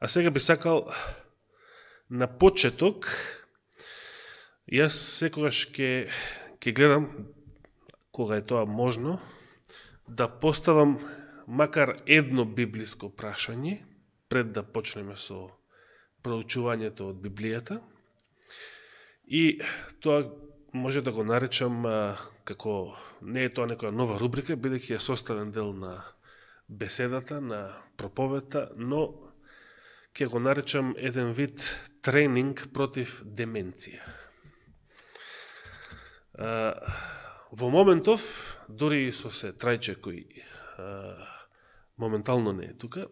А сега би сакал на почеток, јас секогаш ќе, ќе гледам, кога е тоа можно, да поставам макар едно библиско прашање, пред да почнеме со проучувањето од Библијата. И тоа може да го наречам а, како не е тоа некоја нова рубрика, бидејќи е составен дел на беседата, на проповета, но ќе го наречам еден вид тренинг против деменција. Во моментов, дури и со се трајче кој моментално не е тука,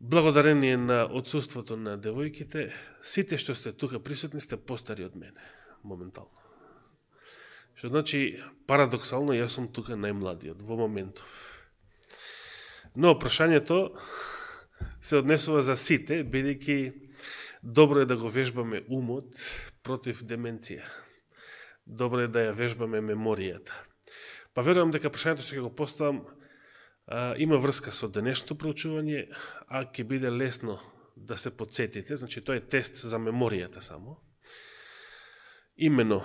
благодарение на отсутството на девојките, сите што сте тука присутни сте постари од мене, моментално. Што значи, парадоксално, јас сум тука најмладиот во моментов. Но прашањето се однесува за сите, бидејќи добро е да го вежбаме умот против деменција. Добро е да ја вежбаме меморијата. Па верувам дека прашањето што ќе го поставам а, има врска со денешното проучување, а ќе биде лесно да се подсетите, значи тоа е тест за меморијата само. Имено,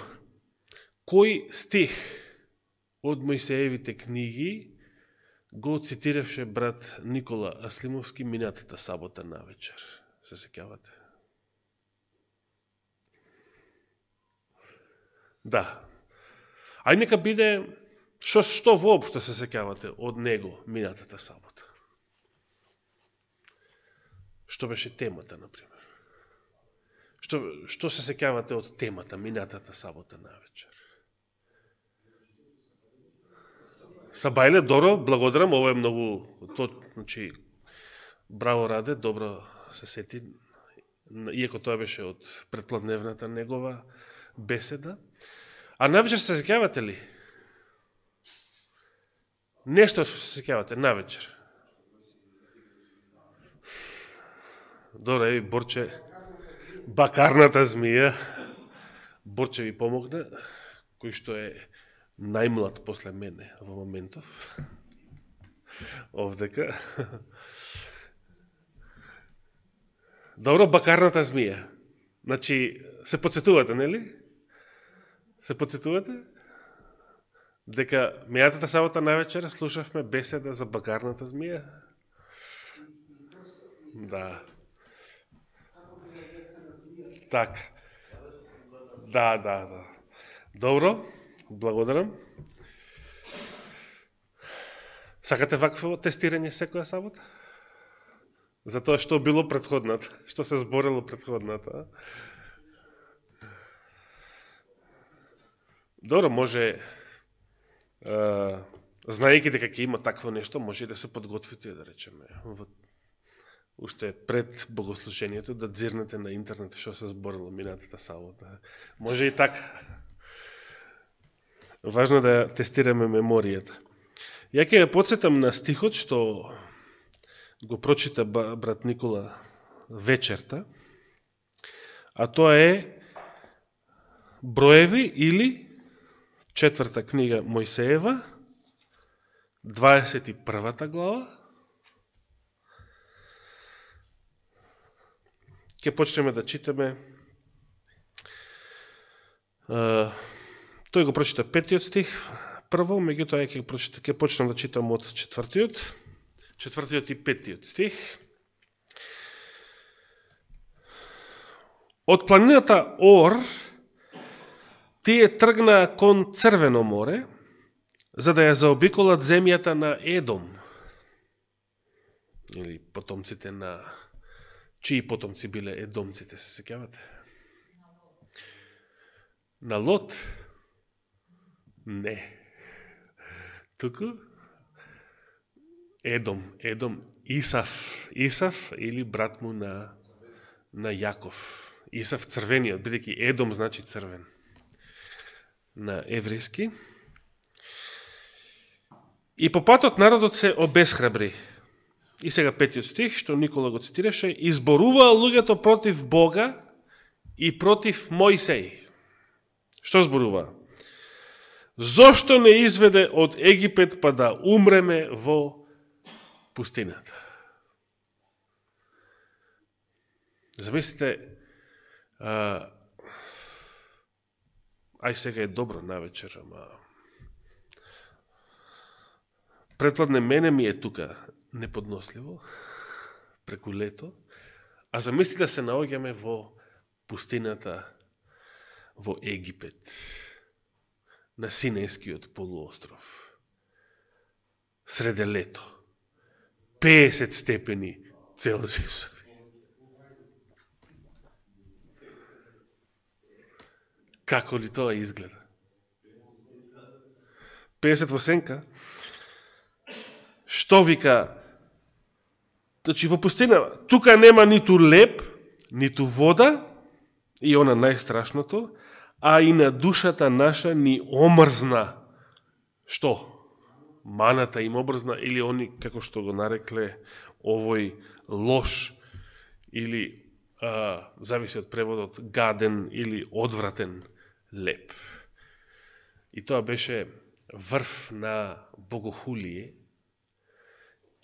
кој стих од Моисеевите книги го цитираше брат Никола Аслимовски минатата сабота на вечер. Се секјавате? Да. Ај нека биде што, што воопшто се секјавате од него минатата сабота. Што беше темата, на пример? Што, што се секјавате од темата минатата сабота на вечер? Сабајле, добро, благодарам, ова е многу, то, значи, браво Раде, добро се сети, иако тоа беше од предпладневната негова беседа. А навечер се секјавате ли? Нешто што се секјавате, навечер. Добре, еви, Борче, бакарната змија, Борче ви помогна, кој што е најмлад после мене во моментов. Овдека. Добро, бакарната змија. Значи, се подсетувате, нели? Се подсетувате? Дека мејатата сабота највечер слушавме беседа за бакарната змија? Да. Так. Да, да, да. Добро. Благодарам. Сакате вакво тестирање секоја сабота? За тоа што било предходната, што се зборело предходната. Добро, може, е, дека ќе има такво нешто, може да се подготвите, да речеме, во, уште пред богослушението, да дзирнете на интернет што се зборело минатата сабота. Може и така. Важно да тестираме меморијата. Ја ќе ја подсетам на стихот што го прочита брат Никола вечерта, а тоа е Броеви или четврта книга Мојсеева, 21 глава. Ке почнеме да читаме Тој го прочита петиот стих, прво, меѓутоа ќе прочита, ќе почнам да читам од четвртиот, четвртиот и петиот стих. Од планината Ор тие тргнаа кон Црвено море, за да ја заобиколат земјата на Едом, или потомците на... Чии потомци биле едомците, се секјавате? На Лот. Не. Туку Едом, Едом, Исав, Исав или брат му на, на Јаков. Исав црвениот, бидејќи Едом значи црвен. На еврејски. И по патот народот се обесхрабри. И сега петиот стих, што Никола го цитираше, изборуваа луѓето против Бога и против Мојсеј. Што зборуваа? Зошто не изведе од Египет па да умреме во пустината? Замислите, а, ај сега е добро на вечер, ама претводне мене ми е тука неподносливо, преку лето, а замислите да се наоѓаме во пустината во Египет, на Синескиот полуостров, среде лето, 50 степени Целзиусови. Како ли тоа изгледа? 50 во сенка? Што вика? Значи во пустина, тука нема ниту леп, ниту вода, и она најстрашното, а и на душата наша ни омрзна. Што? Маната им омрзна или они, како што го нарекле, овој лош или а, зависи од преводот гаден или одвратен леп. И тоа беше врв на богохулие.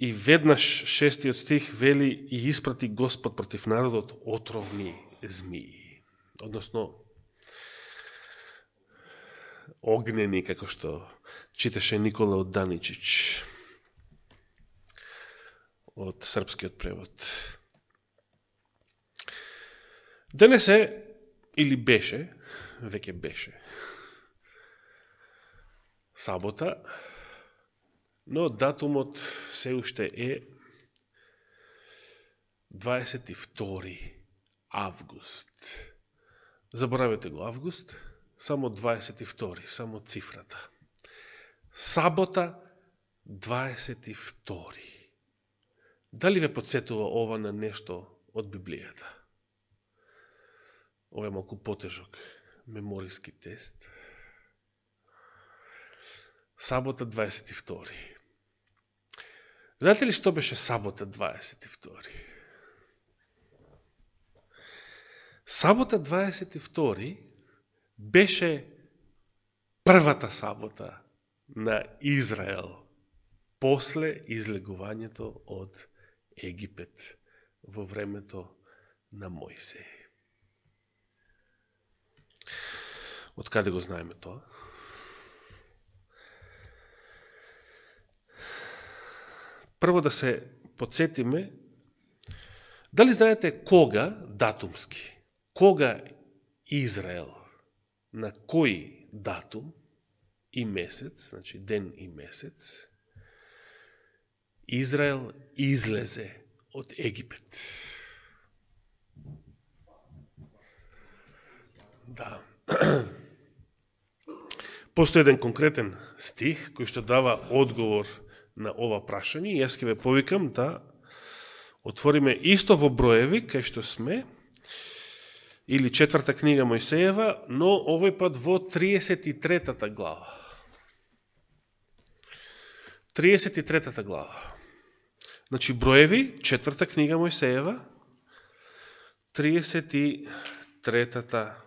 И веднаш шестиот стих вели и испрати Господ против народот отровни змии. Односно, огнени, како што читаше Никола од Даничич од српскиот превод. Денес е, или беше, веќе беше. Сабота, но датумот се уште е 22 август. Заборавете го август, само 22, само цифрата. Сабота 22. Дали ве подсетува ова на нешто од Библијата? Ова е малку потежок мемориски тест. Сабота 22. Знаете ли што беше сабота 22? Сабота 22 беше првата сабота на Израел после излегувањето од Египет во времето на Мојсеј. Од каде го знаеме тоа? Прво да се подсетиме, дали знаете кога, датумски, кога Израел, на кој датум и месец, значи ден и месец, Израел излезе од Египет. Да. Постои еден конкретен стих кој што дава одговор на ова прашање и јас ќе ве повикам да отвориме исто во броеви кај што сме или четврта книга Мојсеева, но овој пат во 33-та глава. 33-та глава. Значи броеви, четврта книга Мојсеева, 33-та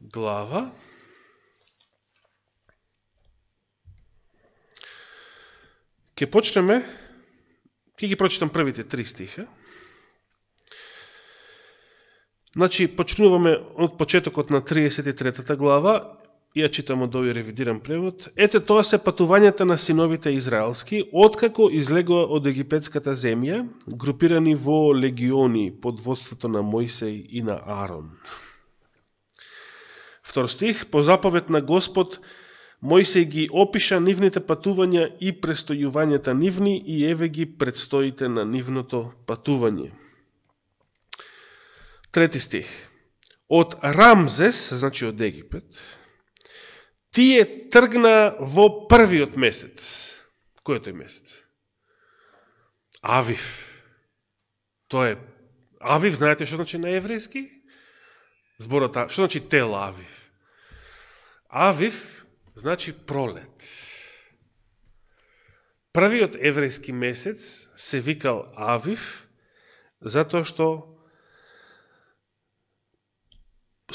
глава. Ке почнеме, ке ги прочитам првите три стиха. Значи, почнуваме од почетокот на 33 глава, ја читам од овој ревидиран превод. Ете, тоа се патувањата на синовите израелски, откако излегува од египетската земја, групирани во легиони под водството на Мојсей и на Арон. Втор стих, по заповед на Господ, Мојсей ги опиша нивните патувања и престојувањата нивни и еве ги предстоите на нивното патување. Трети стих. Од Рамзес, значи од Египет, тие тргна во првиот месец. Кој е тој месец? Авив. Тоа е Авив, знаете што значи на еврејски? Зборот, што значи Тел Авив? Авив значи пролет. Првиот еврејски месец се викал Авив, затоа што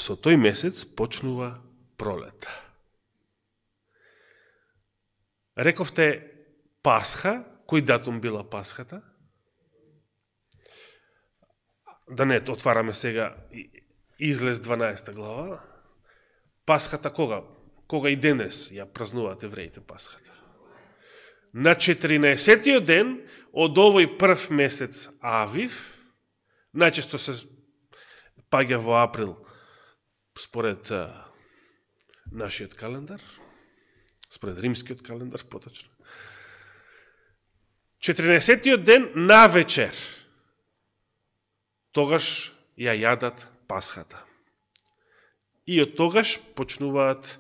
со тој месец почнува пролета. Рековте Пасха, кој датум била Пасхата? да не отвараме сега излез 12 глава, Пасхата кога? Кога и денес ја празнуваат евреите Пасхата. На 14-тиот ден од овој прв месец Авив, најчесто се паѓа во април според а, нашиот календар, според римскиот календар поточно. 14-тиот ден на вечер, тогаш ја јадат Пасхата. И од тогаш почнуваат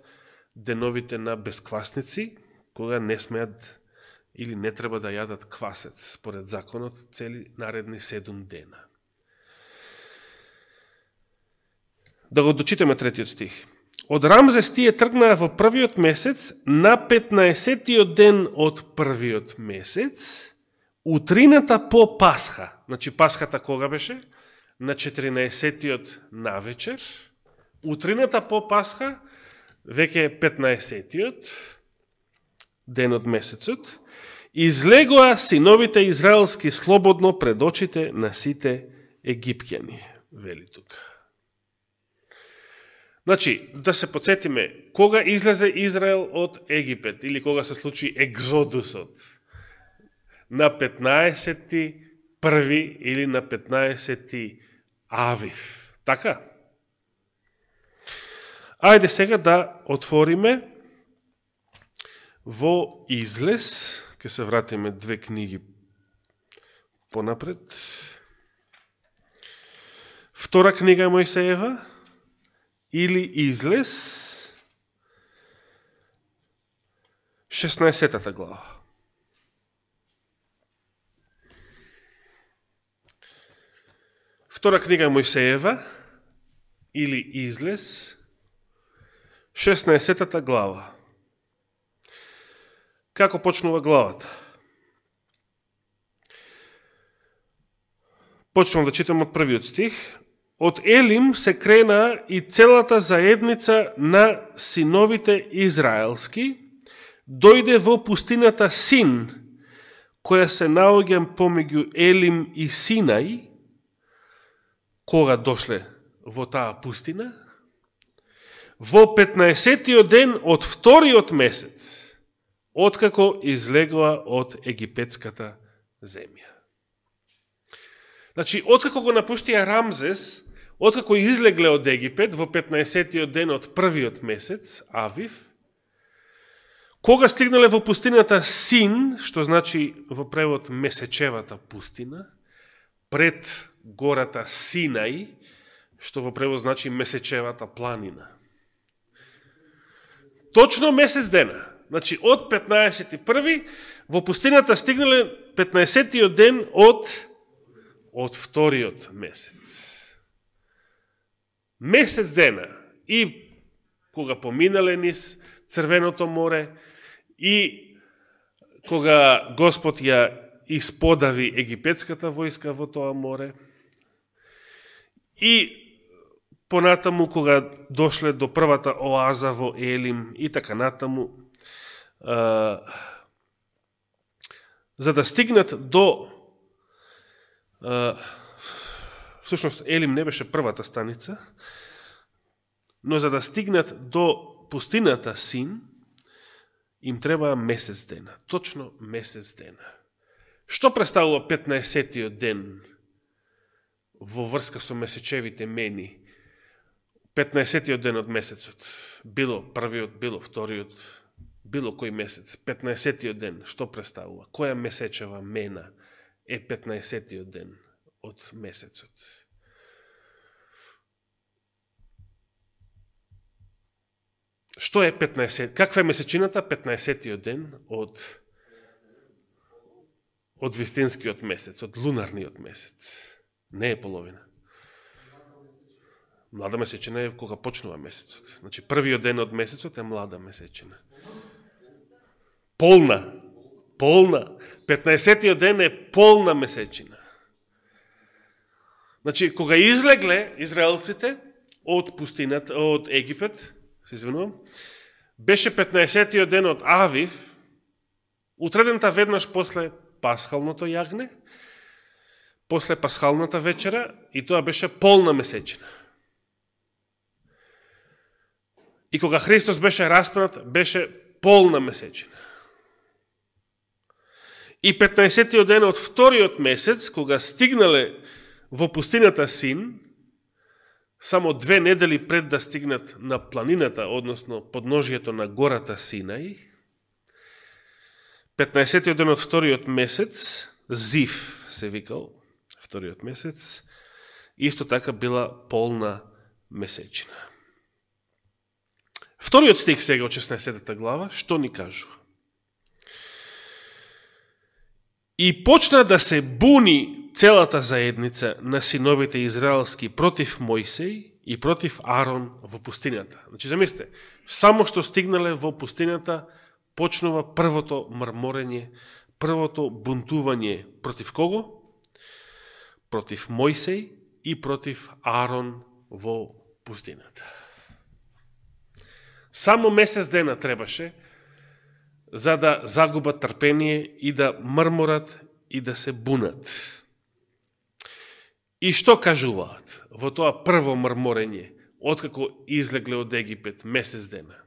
деновите на безквасници, кога не смеат или не треба да јадат квасец, според законот, цели наредни седум дена. Да го дочитаме третиот стих. Од Рамзес тие тргнаа во првиот месец, на 15-тиот ден од првиот месец, утрината по Пасха. Значи Пасхата кога беше? На 14-тиот навечер. Утрината по Пасха, веќе 15-тиот ден од месецот, излегоа синовите израелски слободно пред очите на сите египќани, вели тука. Значи, да се подсетиме, кога излезе Израел од Египет, или кога се случи екзодусот, на 15 први или на 15 авив. Така? Ајде сега да отвориме во излез, ќе се вратиме две книги понапред. Втора книга Мојсеева или излез 16 глава. Втора книга Мојсеева или излез 16 глава. Како почнува главата? Почнувам да читам од првиот стих. Од Елим се крена и целата заедница на синовите израелски, дојде во пустината Син, која се наоѓа помеѓу Елим и Синај, кога дошле во таа пустина, во 15 ден од вториот месец, откако излегоа од египетската земја. Значи, откако го напуштија Рамзес, откако излегле од Египет во 15-тиот ден од првиот месец, Авив, кога стигнале во пустината Син, што значи во превод месечевата пустина, пред гората Синај, што во превод значи месечевата планина. Точно месец дена, Значи, од 15-ти во пустината стигнале 15-тиот ден од, од вториот месец. Месец дена. И кога поминале низ Црвеното море, и кога Господ ја исподави египетската војска во тоа море, и понатаму кога дошле до првата оаза во Елим и така натаму, за да стигнат до всушност Елим не беше првата станица, но за да стигнат до пустината Син, им треба месец дена. Точно месец дена. Што представува 15-тиот ден во врска со месечевите мени? 15-тиот ден од месецот. Било првиот, било вториот, било кој месец, 15-тиот ден, што представува? Која месечева мена е 15-тиот ден од месецот? Што е 15 Каква е месечината 15-тиот ден од од вистинскиот месец, од лунарниот месец? Не е половина. Млада месечина е кога почнува месецот. Значи, првиот ден од месецот е млада месечина. Полна. Полна. 15-тиот ден е полна месечина. Значи, кога излегле израелците од пустината, од Египет, се извинувам, беше 15-тиот ден од Авив, утредента веднаш после пасхалното јагне, после пасхалната вечера и тоа беше полна месечина. И кога Христос беше распнат, беше полна месечина. И 15 ден од вториот месец, кога стигнале во пустината Син, само две недели пред да стигнат на планината, односно подножието на гората Синај, 15 ден од вториот месец, Зив се викал, вториот месец, исто така била полна месечина. Вториот стих сега од 16 глава, што ни кажува? И почна да се буни целата заедница на синовите израелски против Мојсей и против Арон во пустината. Значи, замислите, само што стигнале во пустината, почнува првото мрморење, првото бунтување против кого? Против Мојсей и против Арон во пустината. Само месец дена требаше за да загубат трпение и да мрморат и да се бунат. И што кажуваат во тоа прво мрморење, откако излегле од Египет месец дена?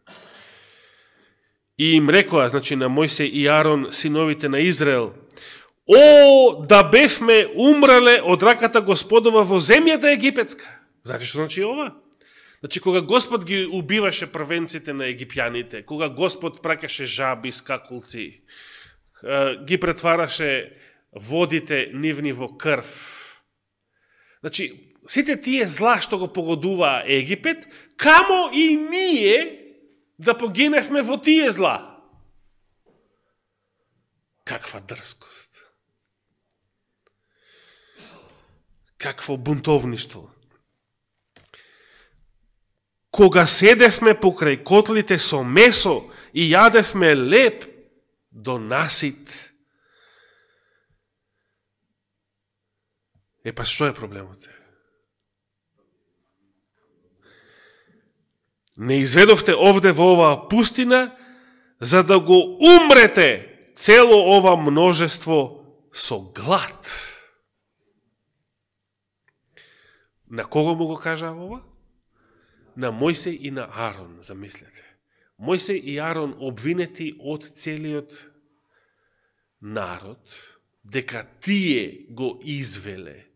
И им рекоа, значи на Мојсе и Арон, синовите на Израел, О, да бевме умрале од раката Господова во земјата египетска. Знаете што значи ова? Значи, кога Господ ги убиваше првенците на египјаните, кога Господ пракаше жаби, скакулци, ги претвараше водите нивни во крв. Значи, сите тие зла што го погодува Египет, камо и ние да погиневме во тие зла. Каква дрскост. Какво бунтовништво кога седевме покрај котлите со месо и јадевме леп до насит. Е, па што е проблемот? Не изведовте овде во оваа пустина, за да го умрете цело ова множество со глад. На кого му го кажа ова? на Мојсе и на Арон, замислете. Мојсе и Арон обвинети од целиот народ, дека тие го извеле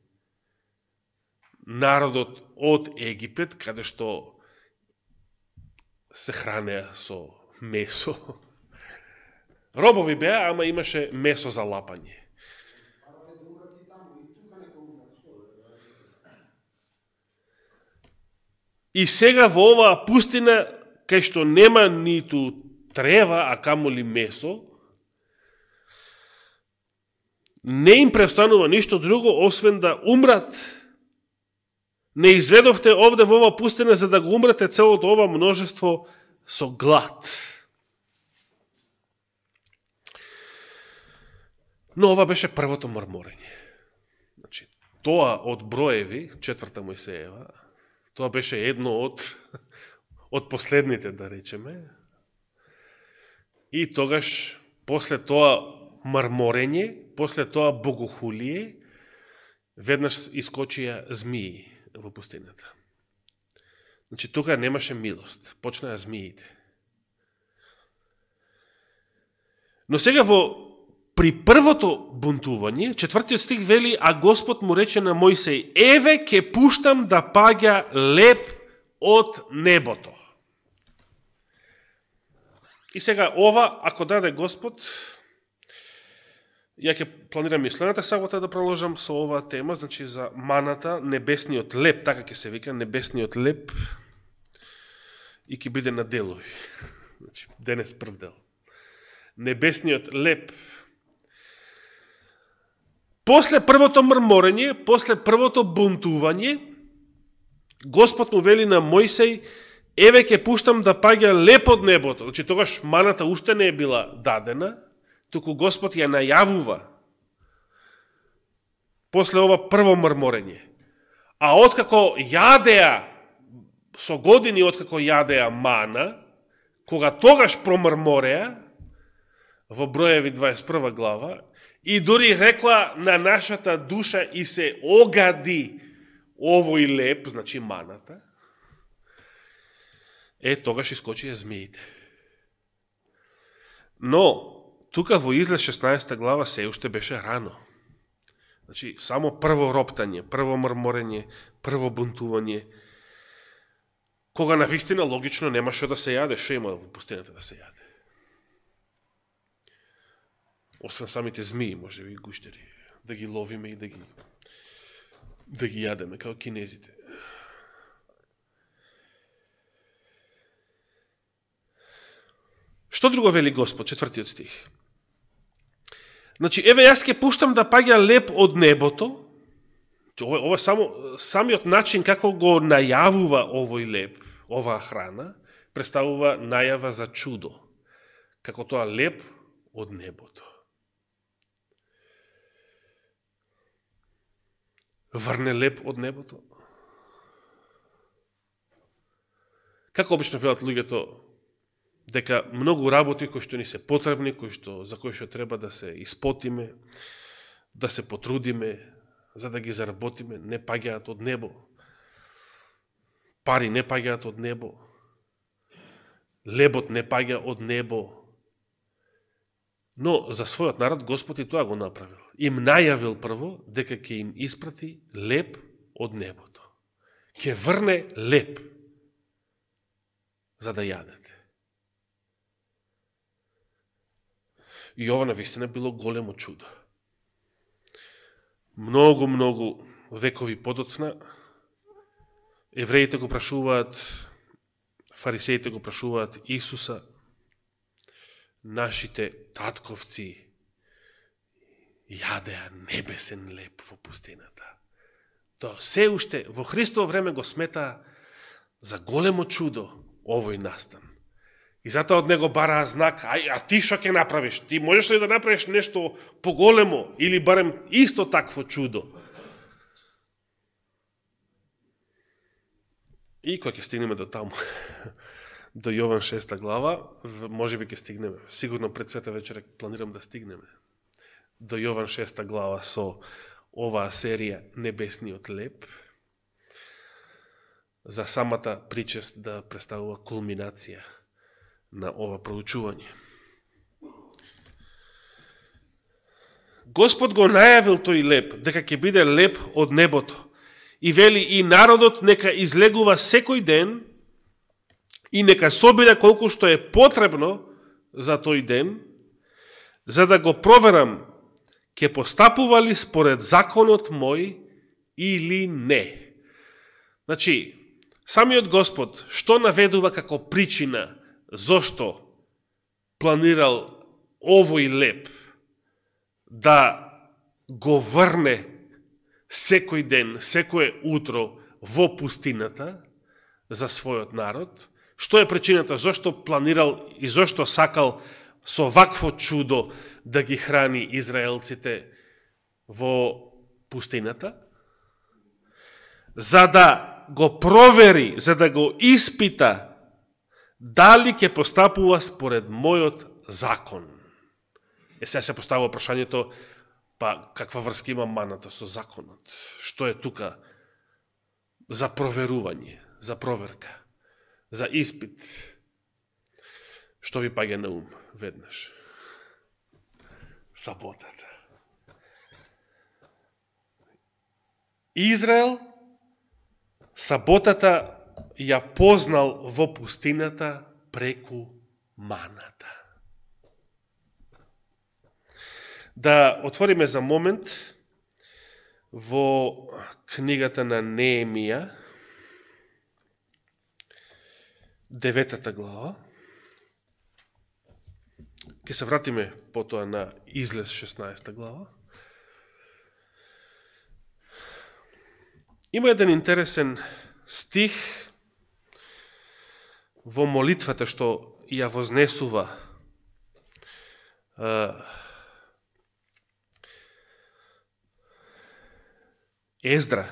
народот од Египет, каде што се хранеа со месо. Робови беа, ама имаше месо за лапање. И сега во оваа пустина, кај што нема ниту трева, а камоли месо, не им престанува ништо друго, освен да умрат. Не изведовте овде во ова пустина за да го умрете целото ова множество со глад. Но ова беше првото мрморење. Значи, тоа од броеви, четврта Мојсеева, Тоа беше едно од, од последните, да речеме. И тогаш, после тоа мрморење, после тоа богохулие, веднаш искочија змии во пустината. Значи, тука немаше милост. Почнаа змиите. Но сега во при првото бунтување, четвртиот стих вели, а Господ му рече на Мојсей, еве ке пуштам да паѓа леп од небото. И сега ова, ако даде Господ, ја ќе планирам и следната сабота да проложам со оваа тема, значи за маната, небесниот леп, така ќе се вика, небесниот леп, и ќе биде на делови. Значи, денес прв дел. Небесниот леп, После првото мрморење, после првото бунтување, Господ му вели на Мојсей, еве ќе пуштам да паѓа леп од небото. Значи тогаш маната уште не е била дадена, туку Господ ја најавува после ова прво мрморење. А откако јадеа, со години откако јадеа мана, кога тогаш промрмореа, во Броеви 21 глава, и дори рекла на нашата душа и се огади овој леп, значи маната, е, тогаш искочија змиите. Но, тука во излез 16 глава се уште беше рано. Значи, само прво роптање, прво мрморење, прво бунтување, кога на вистина логично нема што да се јаде, што има во пустината да се јаде. Освен самите змии, може би гуштери, да ги ловиме и да ги да ги јадеме, како кинезите. Што друго вели Господ, четвртиот стих? Значи, еве јас ќе пуштам да паѓа леп од небото, значи, ова, ова само, самиот начин како го најавува овој леп, оваа храна, представува најава за чудо. Како тоа леп од небото. Врне леп од небото. Како обично велат луѓето, дека многу работи кои што ни се потребни, кои што, за кои што треба да се испотиме, да се потрудиме, за да ги заработиме, не паѓаат од небо. Пари не паѓаат од небо. Лебот не паѓа од небо. Но за својот народ Господ и тоа го направил. Им најавил прво дека ќе им испрати леп од небото. Ке врне леп за да јадете. И ова навистина било големо чудо. Многу, многу векови подоцна, евреите го прашуваат, фарисеите го прашуваат Исуса, нашите татковци јадеа небесен леп во пустината. Тоа се уште во Христово време го смета за големо чудо овој настан. И затоа од него бараа знак, а, а ти што ќе направиш? Ти можеш ли да направиш нешто поголемо или барем исто такво чудо? И кој ќе стигнеме до таму, до Јован 6 глава, може би ќе стигнеме, сигурно пред света вечера планирам да стигнеме, до Јован 6 глава со оваа серија Небесниот леп, за самата причест да представува кулминација на ова проучување. Господ го најавил тој леп, дека ќе биде леп од небото. И вели, и народот нека излегува секој ден и нека собира колку што е потребно за тој ден, за да го проверам, ќе постапували според законот мој или не. Значи, самиот Господ, што наведува како причина зошто планирал овој леп да го врне секој ден, секое утро во пустината за својот народ, што е причината? Зошто планирал и зошто сакал со вакво чудо да ги храни израелците во пустината, за да го провери, за да го испита дали ќе постапува според мојот закон. Е, сега се поставува прашањето, па каква врска има маната со законот? Што е тука за проверување, за проверка, за испит? Што ви паѓа на ум веднаш? Саботата. Израел саботата ја познал во пустината преку маната. Да отвориме за момент во книгата на Неемија, деветата глава. Ке се вратиме потоа на Излез 16 глава. Има еден интересен стих во молитвата што ја вознесува Ездра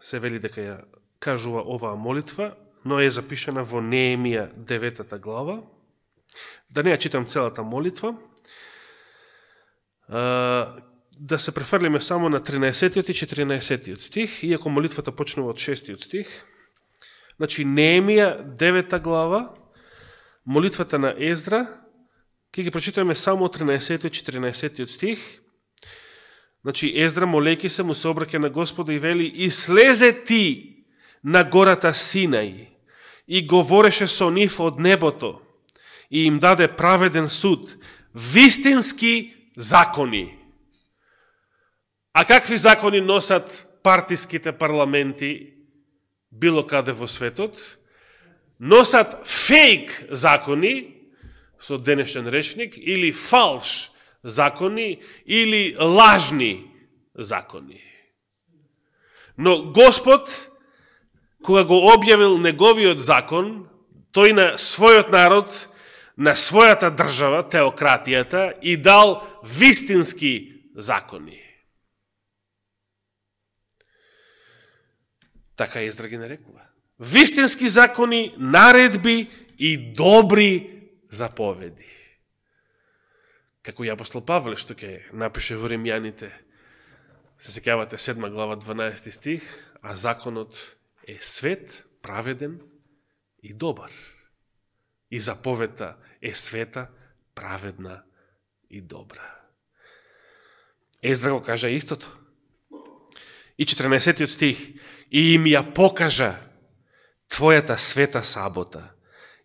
се вели дека ја кажува оваа молитва, но е запишана во Неемија 9 глава. Да не ја читам целата молитва. да се префрлиме само на 13 и 14 стих, иако молитвата почнува од 6 стих. Значи, Неемија, девета глава, молитвата на Ездра, ќе ги прочитаме само 13 и 14 стих. Значи, Ездра, молејки се, му се обраке на Господа и вели, и слезе ти на гората Синај, и говореше со нив од небото, и им даде праведен суд, вистински закони. А какви закони носат партиските парламенти било каде во светот? Носат фейк закони, со денешен речник, или фалш закони, или лажни закони. Но Господ, кога го објавил неговиот закон, тој на својот народ на својата држава, теократијата, и дал вистински закони. Така Ездра ги нарекува. Вистински закони, наредби и добри заповеди. Како и апостол Павле, што ќе напише во Римјаните, се секавате 7 глава 12 стих, а законот е свет, праведен и добар. И заповета е света, праведна и добра. Ездра го кажа истото. И 14 стих. И им ја покажа Твојата света сабота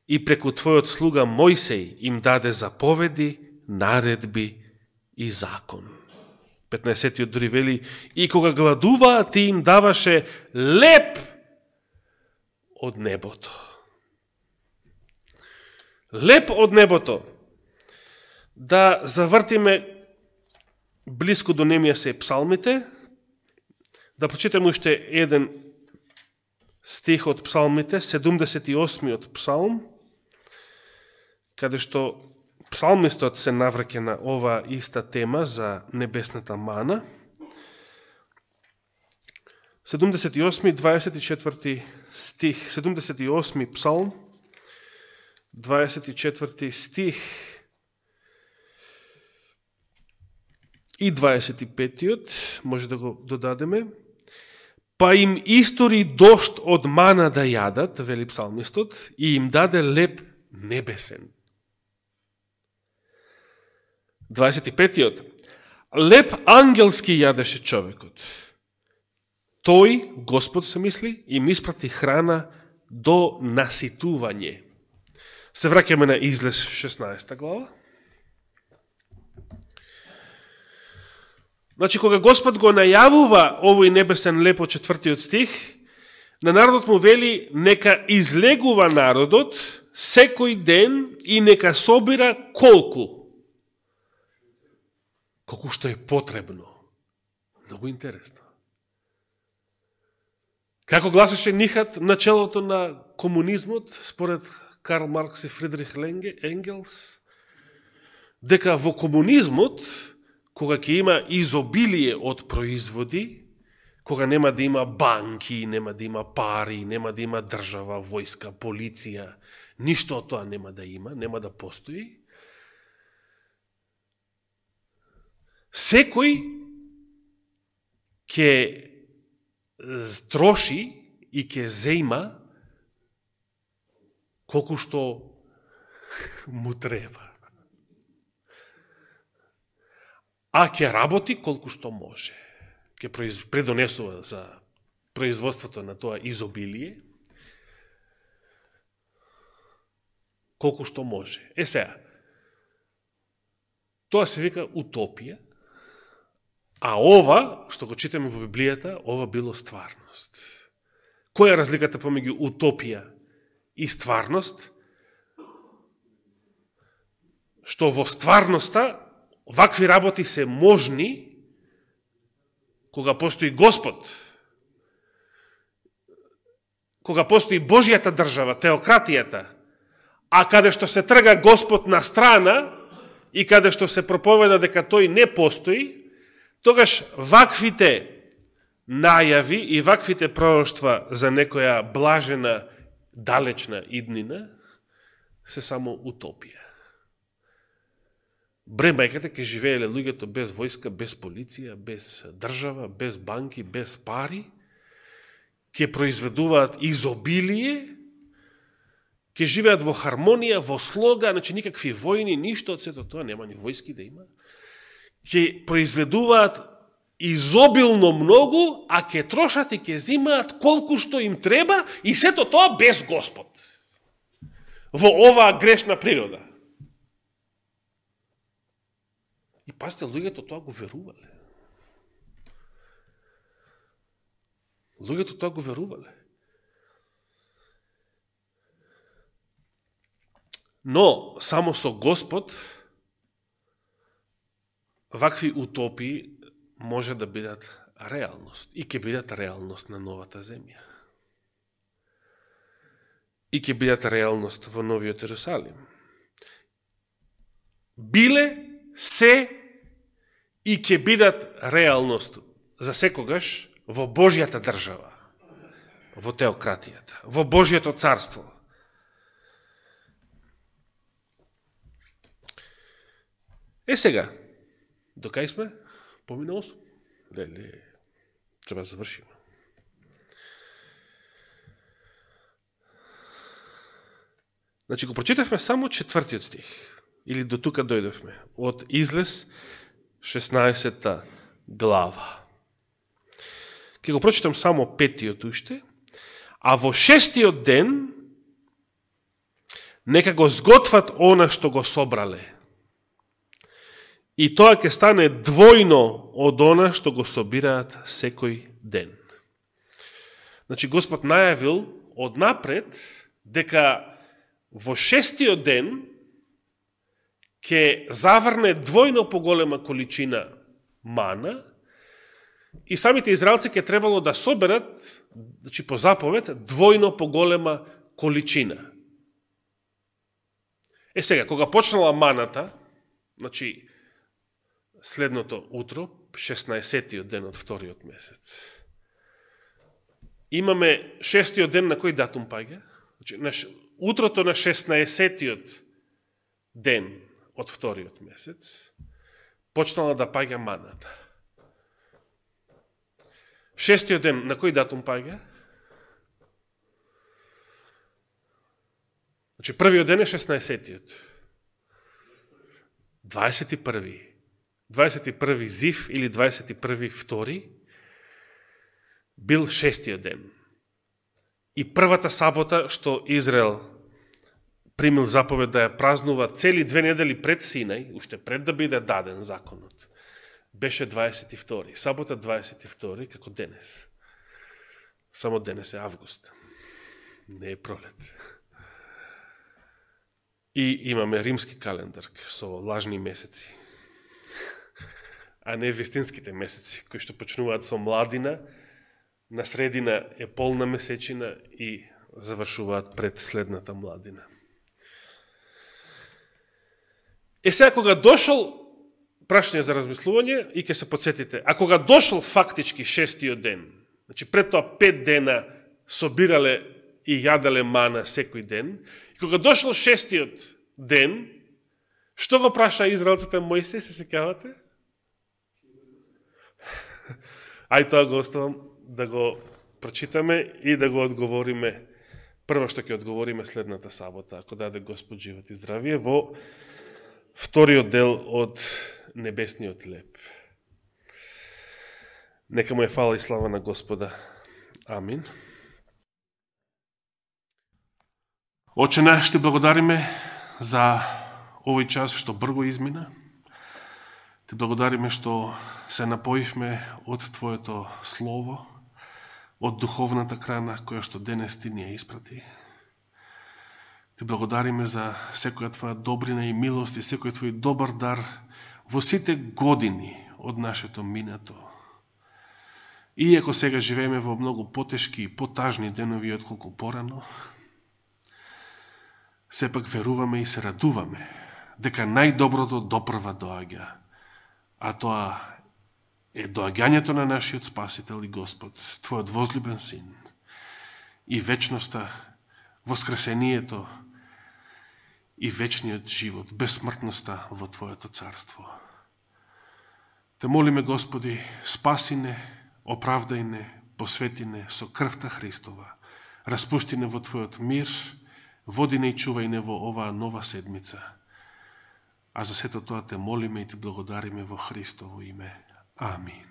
и преку Твојот слуга Мојсеј им даде заповеди, наредби и закон. 15 дури вели, и кога гладуваа, ти им даваше леп од небото леп од небото, да завртиме близко до немија се псалмите, да прочитаме уште еден стих од псалмите, 78 псалм, каде што псалмистот се навраке на ова иста тема за небесната мана. 78 24 стих, 78 псалм, 24 стих и 25-тиот, може да го додадеме, па им истори дошт од мана да јадат, вели псалмистот, и им даде леп небесен. 25-тиот, леп ангелски јадеше човекот. Тој, Господ се мисли, им испрати храна до наситување. Се враќаме на Излез 16 глава. Значи, кога Господ го најавува овој небесен лепо четвртиот стих, на народот му вели, нека излегува народот секој ден и нека собира колку? Колку што е потребно. Много интересно. Како гласеше Нихат началото на комунизмот, според Карл Маркс и Фридрих Енгелс, дека во комунизмот, кога ќе има изобилие од производи, кога нема да има банки, нема да има пари, нема да има држава, војска, полиција, ништо од тоа нема да има, нема да постои, секој ќе троши и ќе зема колку што му треба. А ќе работи колку што може. Ќе предонесува за производството на тоа изобилие, колку што може. Е сега, тоа се вика утопија, а ова, што го читаме во Библијата, ова било стварност. Која е разликата помеѓу утопија и стварност, што во стварноста вакви работи се можни кога постои Господ, кога постои Божијата држава, теократијата, а каде што се трга Господ на страна и каде што се проповеда дека тој не постои, тогаш ваквите најави и ваквите пророќства за некоја блажена далечна иднина се само утопија бремајката ке живееле луѓето без војска, без полиција, без држава, без банки, без пари, ќе произведуваат изобилие, ќе живеат во хармонија, во слога, значи никакви војни, ништо од сето тоа, нема ни војски да има. Ќе произведуваат изобилно многу, а ќе трошат и ќе зимаат колку што им треба и сето тоа без Господ. Во оваа грешна природа. И пасте, луѓето тоа го верувале. Луѓето тоа го верувале. Но само со Господ вакви утопии може да бидат реалност и ќе бидат реалност на новата земја. И ќе бидат реалност во новиот Ерусалим. Биле се и ќе бидат реалност за секогаш во Божјата држава, во теократијата, во Божјето царство – Е сега, докај сме? Помина 8? Леле, треба да завршиме. Значи, го прочитавме само четвртиот стих. Или до тука дојдовме. Од излез 16 глава. Ке го прочитам само петиот уште, а во шестиот ден нека го сготват она што го собрале И тоа ќе стане двојно од она што го собираат секој ден. Значи, Господ најавил однапред дека во шестиот ден ќе заврне двојно поголема количина мана и самите израелци ќе требало да соберат, значи по заповед, двојно поголема количина. Е сега, кога почнала маната, значи следното утро, 16-тиот ден од вториот месец. Имаме шестиот ден на кој датум паѓа? Значи, на, утрото на 16-тиот ден од вториот месец почнала да паѓа маната. Шестиот ден на кој датум паѓа? Значи, првиот ден е 16-тиот. 21 21 Зив или 21 Втори бил шестиот ден. И првата сабота што Израел примил заповед да ја празнува цели две недели пред Синај, уште пред да биде даден законот, беше 22. Сабота 22, како денес. Само денес е август. Не е пролет. И имаме римски календар со лажни месеци а не вистинските месеци, кои што почнуваат со младина, на средина е полна месечина и завршуваат пред следната младина. Е сега кога дошол прашање за размислување и ќе се подсетите, а кога дошол фактички шестиот ден, значи пред тоа пет дена собирале и јаделе мана секој ден, и кога дошол шестиот ден, што го праша израелците Мојсе, се секавате? Ај тоа го оставам да го прочитаме и да го одговориме прво што ќе одговориме следната сабота, ако даде Господ живот и здравие, во вториот дел од Небесниот леп. Нека му е фала и слава на Господа. Амин. Оче наш, ти благодариме за овој час што брго измина. Ти благодариме што се напоивме од Твоето Слово, од духовната крана која што денес Ти ни ја испрати. Ти благодариме за секоја Твоја добрина и милост и секој Твој добар дар во сите години од нашето минато. Иако сега живееме во многу потешки и потажни денови отколку порано, сепак веруваме и се радуваме дека најдоброто допрва доаѓа а тоа е доаѓањето на нашиот Спасител и Господ, Твојот возлюбен Син, и вечноста, воскресението и вечниот живот, безсмртноста во Твоето царство. Те молиме, Господи, спаси не, оправдај не, посвети не со крвта Христова, распушти не во Твојот мир, води не и чувај не во оваа нова седмица. А за сето тоа те молиме и ти благодариме во Христово име. Амин.